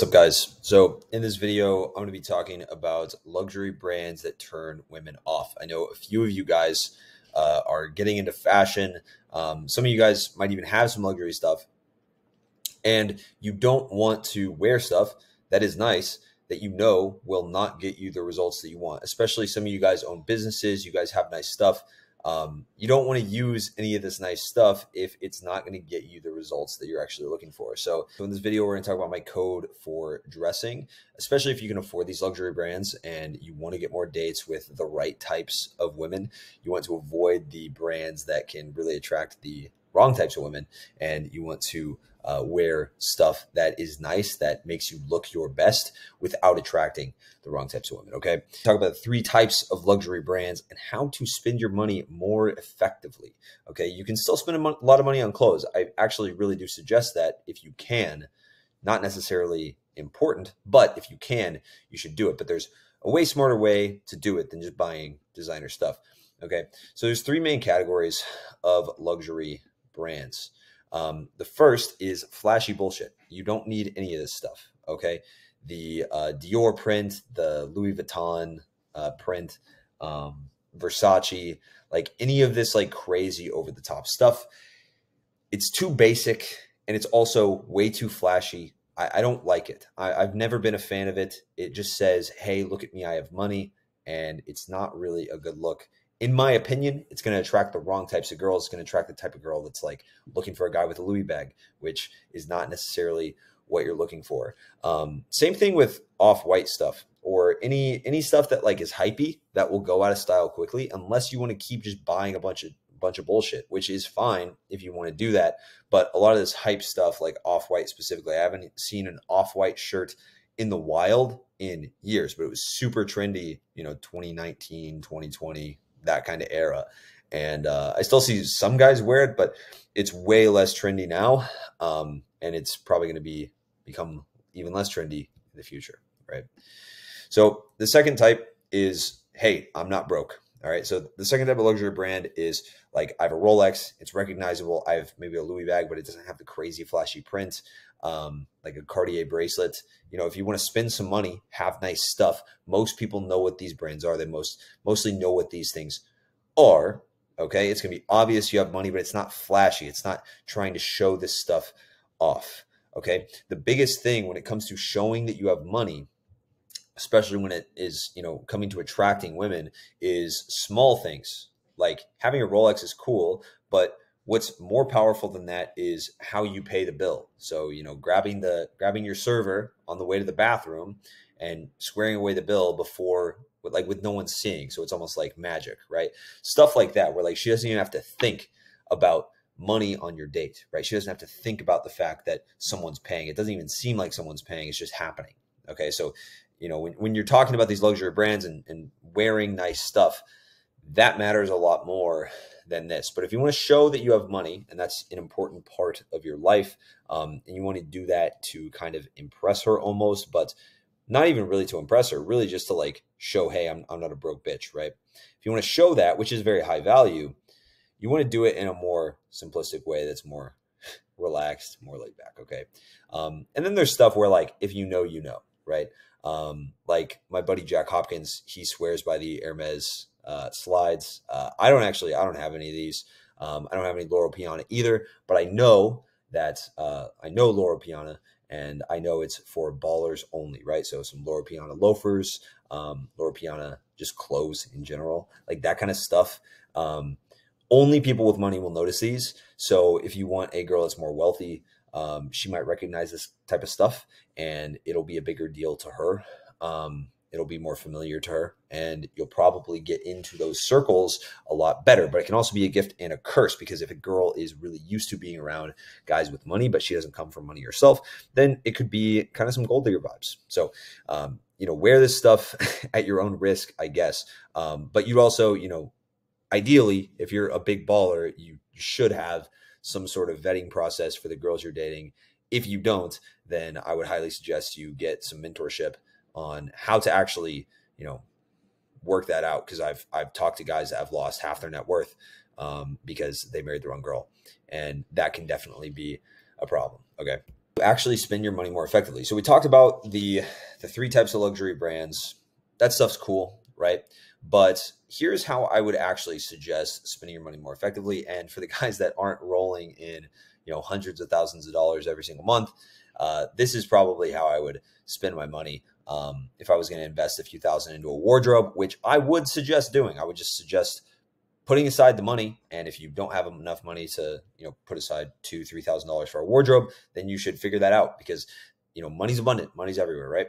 What's up, guys? So, in this video, I'm going to be talking about luxury brands that turn women off. I know a few of you guys uh, are getting into fashion. Um, some of you guys might even have some luxury stuff, and you don't want to wear stuff that is nice that you know will not get you the results that you want. Especially some of you guys own businesses, you guys have nice stuff um, you don't want to use any of this nice stuff if it's not going to get you the results that you're actually looking for. So, so in this video, we're going to talk about my code for dressing, especially if you can afford these luxury brands and you want to get more dates with the right types of women. You want to avoid the brands that can really attract the wrong types of women and you want to uh, wear stuff that is nice that makes you look your best without attracting the wrong types of women okay? Talk about three types of luxury brands and how to spend your money more effectively okay? You can still spend a lot of money on clothes. I actually really do suggest that if you can not necessarily important but if you can you should do it. But there's a way smarter way to do it than just buying designer stuff okay? So there's three main categories of luxury brands. Um, the first is flashy bullshit. You don't need any of this stuff. Okay. The uh, Dior print, the Louis Vuitton uh, print, um, Versace, like any of this like crazy over the top stuff. It's too basic and it's also way too flashy. I, I don't like it. I, I've never been a fan of it. It just says, hey, look at me, I have money. And it's not really a good look in my opinion, it's going to attract the wrong types of girls. It's going to attract the type of girl that's like looking for a guy with a Louis bag, which is not necessarily what you're looking for. Um, same thing with off-white stuff or any any stuff that like is hypey that will go out of style quickly, unless you want to keep just buying a bunch of bunch of bullshit, which is fine if you want to do that. But a lot of this hype stuff, like off-white specifically, I haven't seen an off-white shirt in the wild in years, but it was super trendy, you know, 2019, 2020, that kind of era. And uh, I still see some guys wear it, but it's way less trendy now. Um, and it's probably going to be become even less trendy in the future, right? So the second type is, hey, I'm not broke. All right. So the second type of luxury brand is like I have a Rolex, it's recognizable. I have maybe a Louis bag, but it doesn't have the crazy flashy print, um, like a Cartier bracelet. You know, if you want to spend some money, have nice stuff. Most people know what these brands are. They most mostly know what these things are. Okay. It's gonna be obvious you have money, but it's not flashy. It's not trying to show this stuff off. Okay. The biggest thing when it comes to showing that you have money especially when it is you know coming to attracting women is small things. Like having a rolex is cool but what's more powerful than that is how you pay the bill. So you know grabbing the grabbing your server on the way to the bathroom and squaring away the bill before like with no one seeing. So it's almost like magic right? Stuff like that where like she doesn't even have to think about money on your date right? She doesn't have to think about the fact that someone's paying. It doesn't even seem like someone's paying. It's just happening okay? So you know, when, when you're talking about these luxury brands and, and wearing nice stuff, that matters a lot more than this. But if you want to show that you have money, and that's an important part of your life, um, and you want to do that to kind of impress her almost, but not even really to impress her, really just to like show, hey, I'm, I'm not a broke bitch, right? If you want to show that, which is very high value, you want to do it in a more simplistic way that's more relaxed, more laid back, okay? Um, and then there's stuff where like, if you know, you know, right? Um, like my buddy Jack Hopkins, he swears by the Hermes uh, slides. Uh, I don't actually, I don't have any of these. Um, I don't have any Loro Piana either, but I know that uh, I know Loro Piana and I know it's for ballers only, right? So some Loro Piana loafers, um, Loro Piana just clothes in general, like that kind of stuff. Um, only people with money will notice these. So if you want a girl that's more wealthy, um, she might recognize this type of stuff and it'll be a bigger deal to her. Um, it'll be more familiar to her and you'll probably get into those circles a lot better. But it can also be a gift and a curse because if a girl is really used to being around guys with money but she doesn't come from money herself then it could be kind of some gold digger vibes. So um, you know wear this stuff at your own risk i guess. Um, but you also you know ideally if you're a big baller you should have some sort of vetting process for the girls you're dating. If you don't, then I would highly suggest you get some mentorship on how to actually, you know, work that out. Because I've I've talked to guys that have lost half their net worth um, because they married the wrong girl, and that can definitely be a problem. Okay. actually spend your money more effectively. So we talked about the the three types of luxury brands. That stuff's cool, right? But here's how I would actually suggest spending your money more effectively. And for the guys that aren't rolling in, you know, hundreds of thousands of dollars every single month, uh, this is probably how I would spend my money um, if I was going to invest a few thousand into a wardrobe, which I would suggest doing. I would just suggest putting aside the money. And if you don't have enough money to, you know, put aside two, three thousand dollars for a wardrobe, then you should figure that out because you know money's abundant, money's everywhere, right?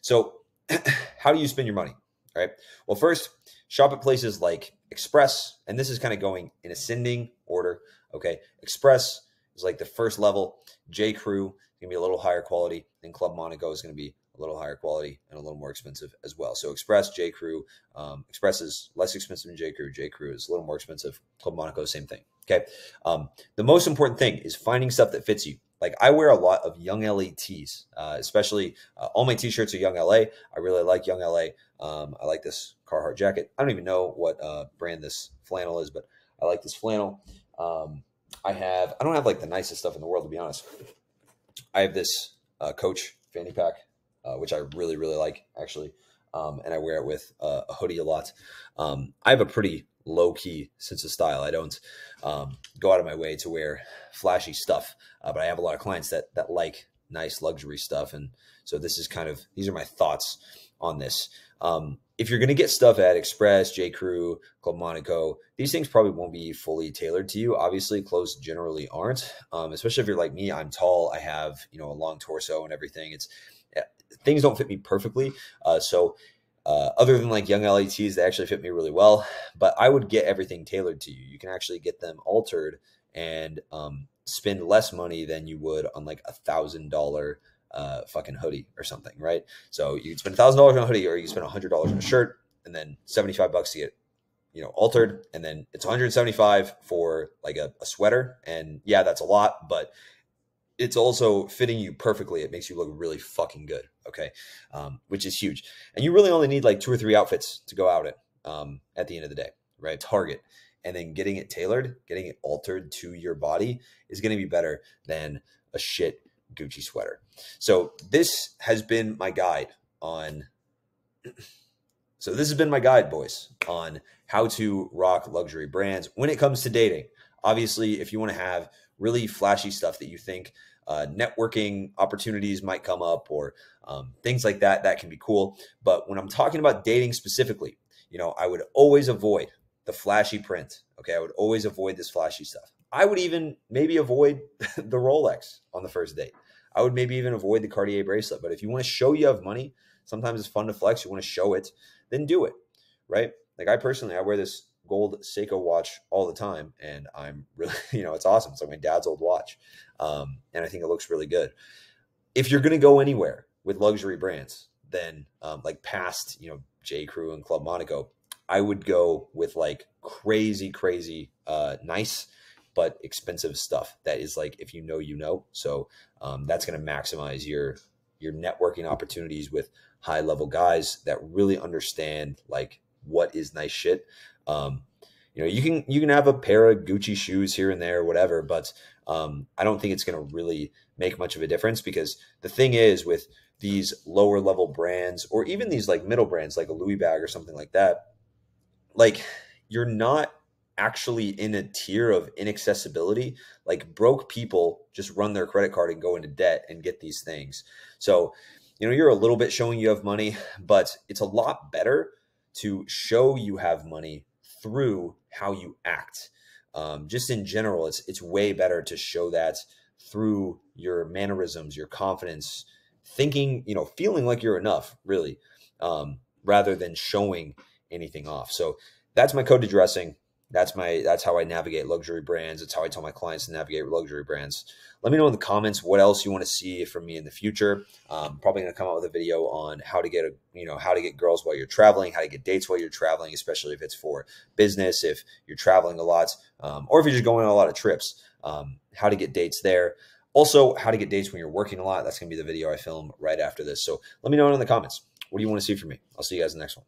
So, how do you spend your money? Right. Well, first, shop at places like Express, and this is kind of going in ascending order. Okay, Express is like the first level. J. Crew is gonna be a little higher quality, and Club Monaco is gonna be a little higher quality and a little more expensive as well. So Express, J. Crew, um, Express is less expensive than J. Crew. J. Crew is a little more expensive. Club Monaco, same thing. Okay. Um, the most important thing is finding stuff that fits you. Like I wear a lot of Young LA tees, uh, especially uh, all my t-shirts are Young LA. I really like Young LA. Um, I like this Carhartt jacket. I don't even know what uh, brand this flannel is, but I like this flannel. Um, I have, I don't have like the nicest stuff in the world, to be honest. I have this uh, Coach fanny pack uh, which I really, really like actually. Um, and I wear it with uh, a hoodie a lot. Um, I have a pretty low key sense of style. I don't um, go out of my way to wear flashy stuff, uh, but I have a lot of clients that that like nice luxury stuff, and so this is kind of these are my thoughts on this. Um, if you're going to get stuff at Express, J. Crew, Club Monaco, these things probably won't be fully tailored to you. Obviously, clothes generally aren't, um, especially if you're like me. I'm tall. I have you know a long torso and everything. It's things don't fit me perfectly. Uh, so uh, other than like Young LA tees, they actually fit me really well. But I would get everything tailored to you. You can actually get them altered and um, spend less money than you would on like a thousand dollar uh, fucking hoodie or something, right? So you can spend a thousand dollars on a hoodie, or you spend a hundred dollars on a shirt, and then seventy five bucks to get you know altered, and then it's one hundred seventy five for like a, a sweater. And yeah, that's a lot, but it's also fitting you perfectly. It makes you look really fucking good. Okay. Um, which is huge. And you really only need like two or three outfits to go out at um, at the end of the day, right? Target. And then getting it tailored, getting it altered to your body is going to be better than a shit Gucci sweater. So this has been my guide on. So this has been my guide, boys, on how to rock luxury brands when it comes to dating. Obviously, if you want to have really flashy stuff that you think uh, networking opportunities might come up or um, things like that. That can be cool. But when I'm talking about dating specifically, you know, I would always avoid the flashy print. Okay. I would always avoid this flashy stuff. I would even maybe avoid the Rolex on the first date. I would maybe even avoid the Cartier bracelet. But if you want to show you have money, sometimes it's fun to flex. You want to show it, then do it. Right. Like I personally, I wear this gold Seiko watch all the time, and I'm really, you know, it's awesome. It's like my dad's old watch, um, and I think it looks really good. If you're going to go anywhere with luxury brands, then um, like past, you know, J. Crew and Club Monaco, I would go with like crazy, crazy, uh, nice but expensive stuff. That is like if you know, you know. So um, that's going to maximize your your networking opportunities with high level guys that really understand like what is nice shit um, you know, you can you can have a pair of Gucci shoes here and there, whatever, but um, I don't think it's going to really make much of a difference because the thing is with these lower level brands or even these like middle brands like a Louis bag or something like that, like you're not actually in a tier of inaccessibility. Like broke people just run their credit card and go into debt and get these things. So, you know, you're a little bit showing you have money, but it's a lot better to show you have money through how you act. Um, just in general, it's it's way better to show that through your mannerisms, your confidence, thinking, you know, feeling like you're enough, really, um, rather than showing anything off. So that's my code to dressing that's my that's how I navigate luxury brands. It's how I tell my clients to navigate luxury brands. Let me know in the comments what else you want to see from me in the future. Um, probably going to come out with a video on how to get a you know how to get girls while you're traveling, how to get dates while you're traveling, especially if it's for business, if you're traveling a lot, um, or if you're just going on a lot of trips. Um, how to get dates there. Also, how to get dates when you're working a lot. That's going to be the video I film right after this. So let me know in the comments. What do you want to see from me? I'll see you guys in the next one.